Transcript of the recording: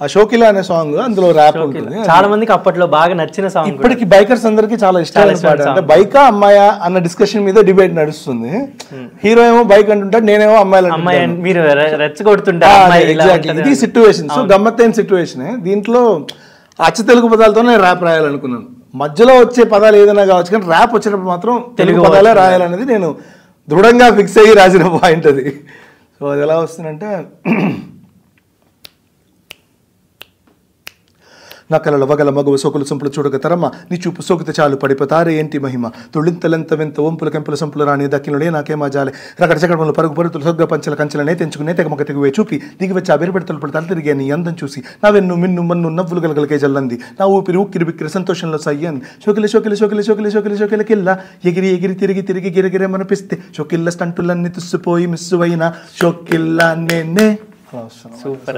ఆ షోకిలా అనే సాంగ్ అందులో ర్యాప్ ఉంటుంది. చాలా మందికి అప్పట్లో బాగా నచ్చిన సాంగ్ ఇప్పటికి బైకర్స్ అందరికి చాలా ఇష్టమైన పాట. అంటే బైకా అమ్మాయా అన్న డిస్కషన్ మీద డిబేట్ నడుస్తుంది. హీరో ఏమో బైక్ అంటుంటాడు నేనేమో అమ్మాయిలు. అమ్మాయి మీరు రెచ్చగొడుతుంటే ఇది సిచ్యువేషన్ సో గమ్మత్తైన సిచ్యువేషన్ దీంట్లో అచ్చ తెలుగు పదాలతో నేను ర్యాప్ రాయాలనుకున్నాను. మధ్యలో వచ్చే పదాలు ఏదైనా కావచ్చు కానీ ర్యాప్ వచ్చేటప్పుడు మాత్రం తెలుగు పదాలే రాయాలనేది నేను దృఢంగా ఫిక్స్ అయ్యి రాసిన పాయింట్ అది. సో అది ఎలా వస్తుందంటే నా కలల వగల మగవ సోకులు సొంపులు చూడక తరమ్మ. నీ చూపు సోకితే చాలు పడిపోతారే ఏంటి మహిమ? తొళింతలెంత వింత వంపుల కెంపుల సంపుల రాని దక్కినుడే నాకేమా జాలే రకడ చకడములు పరుగు పరుతులు సొగ్గ పంచల కంచలనే తెంచుకునే తెగమక తెగువే చూపి. దిగి వచ్చి అబిరిపెడతలు తిరిగే నీ అందం చూసి. నా వెన్ను మిన్ను మన్ను నవ్వులు గలగలకే జల్లంది. నా ఊపిరి ఉక్కిరి బిక్కిరి సంతోషంలో సయ్యంది. షోకిల షోకిల షోకిల షోకిల షోకిల షోకిల కిల్ల. ఎగిరి ఎగిరి తిరిగి తిరిగి గిరగిరే మనిపిస్తే. షోకిల్ల స్టంటులన్నీ తుస్సిపోయి మిస్సు అయిన. షోకిల్లా నేనే. సూపర్